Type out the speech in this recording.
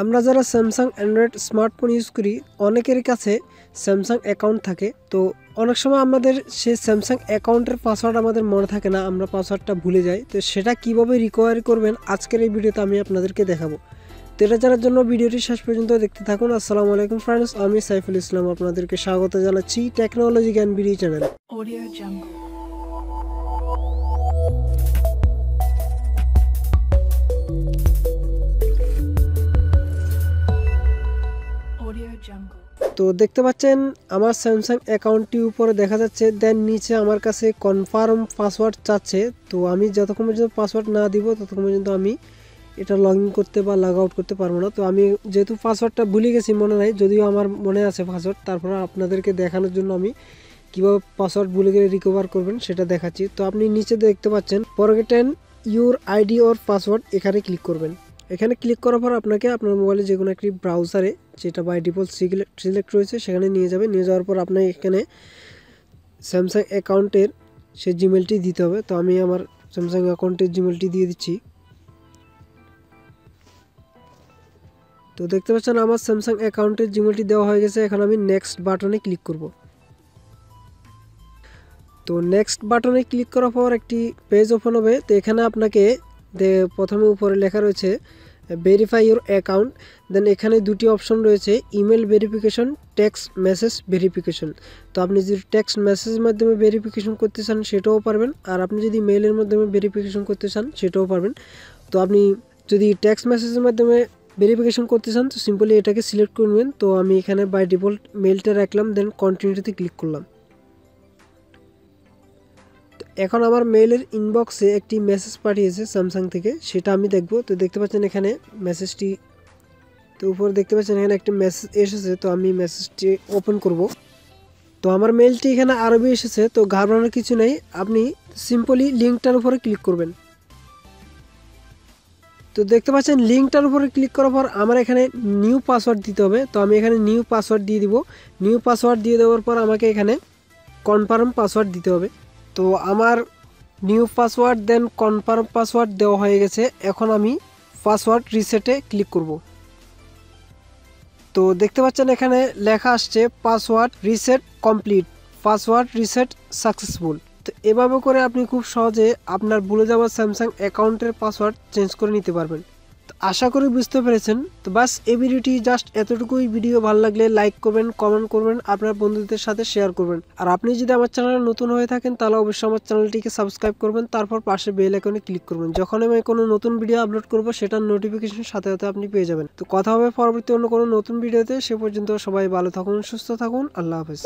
আমরা যারা Samsung Android smartphone use করি, অনেকের কাছে স্যামসাং অ্যাকাউন্ট থাকে। তো অনেক সময় আমাদের সেই স্যামসাং অ্যাকাউন্টের পাসওয়ার্ড আমাদের মনে থাকে না, আমরা পাসওয়ার্ডটা ভুলে যাই। তো সেটা কীভাবে রিকভারি করবেন, আজকের এই ভিডিওতে আমি আপনাদেরকে দেখাবো। তো এটা জানার জন্য ভিডিওটি শেষ পর্যন্ত দেখতে থাকুন, আসসালামু আলাইকুম ফ্রেন্ডস আমি সাইফুল ইসলাম, আপনাদেরকে স্বাগত জানাচ্ছি technology Gyan video channel Audio তো দেখতে পাচ্ছেন, আমার স্যামসাং অ্যাকাউন্টটি উপরে দেখা যাচ্ছে দেন নিচে আমার কাছে কনফার্ম পাসওয়ার্ড চাচ্ছে। তো আমি যতক্ষণ পর্যন্ত পাসওয়ার্ড না দিব, ততক্ষণ পর্যন্ত আমি এটা লগ করতে বা লগ আউট করতে পারব না। তো আমি যেহেতু পাসওয়ার্ডটা ভুলে গেছি মনে নাই, যদিও আমার মনে আছে পাসওয়ার্ড তারপরে আপনাদেরকে দেখানোর জন্য আমি কীভাবে পাসওয়ার্ড ভুলে গেলে রিকভার করবেন সেটা দেখাচ্ছি। তো আপনি নিচে দেখতে পাচ্ছেন forgotten your ID or password এখানে ক্লিক করবেন। এখানে ক্লিক করার পর আপনাকে আপনার মোবাইলে যে কোনো একটি ব্রাউজারে যেটা বাই ডিফল্ট সিলেক্ট রয়েছে, সেখানে নিয়ে যাবে। নিয়ে যাওয়ার পর আপনাকে এখানে স্যামসাং অ্যাকাউন্টের সে জিমেলটি দিতে হবে। তো আমি আমার স্যামসাং অ্যাকাউন্টের জিমেলটি দিয়ে দিচ্ছি। তো দেখতে পাচ্ছেন আমার স্যামসাং অ্যাকাউন্টের জিমেলটি দেওয়া হয়ে গেছে। এখন আমি নেক্সট বাটনে ক্লিক করব। তো নেক্সট বাটনে ক্লিক করার পর একটি পেজ ওপেন হবে। তো এখানে আপনাকে দে- প্রথমে উপরে লেখা রয়েছে ভেরিফাই ইউর অ্যাকাউন্ট দেন এখানে দুটি অপশন রয়েছে email verification text message verification তো আপনি যদি টেক্সট মেসেজের মাধ্যমে ভেরিফিকেশন করতে চান, সেটাও পারবেন, আর আপনি যদি মেইলের মাধ্যমে ভেরিফিকেশন করতে চান, সেটাও পারবেন। তো আপনি যদি টেক্সট মেসেজের মাধ্যমে ভেরিফিকেশন করতে চান, তো সিম্পলি এটাকে সিলেক্ট করবেন তো আমি এখানে বাই ডিফল্ট মেলটা রাখলাম দেন কন্টিনিউতে ক্লিক করলাম। এখন আমার মেইলের ইনবক্সে একটি মেসেজ পাঠিয়েছে স্যামসাং থেকে। সেটা আমি দেখব। তো দেখতে পাচ্ছেন এখানে মেসেজটি তো উপরে দেখতে পাচ্ছেন এখানে একটি মেসেজ এসেছে। তো আমি মেসেজটি ওপেন করব। তো আমার মেইলটি এখানে আরবি এসেছে, তো ঘাবড়ানোর কিছু নেই। আপনি সিম্পলি লিঙ্কটার উপরে ক্লিক করবেন। তো দেখতে পাচ্ছেন লিঙ্কটার উপরে ক্লিক করার পর আমার এখানে নিউ পাসওয়ার্ড দিতে হবে। তো আমি এখানে নিউ পাসওয়ার্ড দিয়ে দিব। নিউ পাসওয়ার্ড দিয়ে দেওয়ার পর আমাকে এখানে কনফার্ম পাসওয়ার্ড দিতে হবে। তো আমার new password then confirm password দেওয়া হয়ে গেছে। এখন আমি পাসওয়ার্ড রিসেটে ক্লিক করব। তো দেখতে পাচ্ছেন এখানে লেখা আসছে password reset complete password reset successful তো এভাবে করে আপনি খুব সহজে আপনার ভুলে যাওয়া স্যামসাং অ্যাকাউন্টের পাসওয়ার্ড চেঞ্জ করে নিতে পারবেন। আশা করি বুঝতে পেরেছেন। তো বাস, এই ভিডিওটি জাস্ট এতটুকুই। ভিডিও ভালো লাগলে লাইক করবেন কমেন্ট করবেন, আপনার বন্ধুদের সাথে শেয়ার করবেন। আর আপনি যদি আমার চ্যানেলে নতুন হয়ে থাকেন, তাহলে অবশ্যই আমার চ্যানেলটিকে সাবস্ক্রাইব করবেন, তারপর পাশে বেল আইকনে ক্লিক করবেন। যখন আমি কোনো নতুন ভিডিও আপলোড করব, সেটার নোটিফিকেশন সাথে সাথে আপনি পেয়ে যাবেন। তো কথা হবে পরবর্তী অন্য কোনো নতুন ভিডিওতে সে পর্যন্ত সবাই ভালো থাকুন, সুস্থ থাকুন, আল্লাহ হাফেজ।